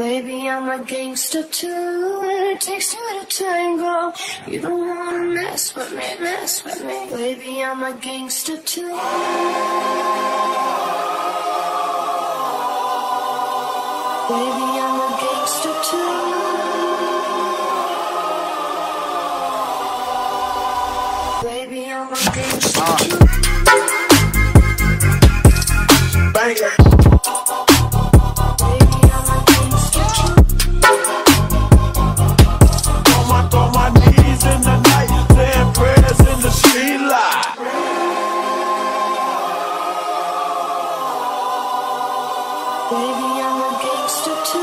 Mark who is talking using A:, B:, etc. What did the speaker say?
A: Baby, I'm a gangster too, and it takes two to a tango. You don't wanna mess with me, mess with me. Baby, I'm a gangster too. Baby, I'm a gangster too. Baby, I'm a gangster ah. too. Baby, I'm a gangster too.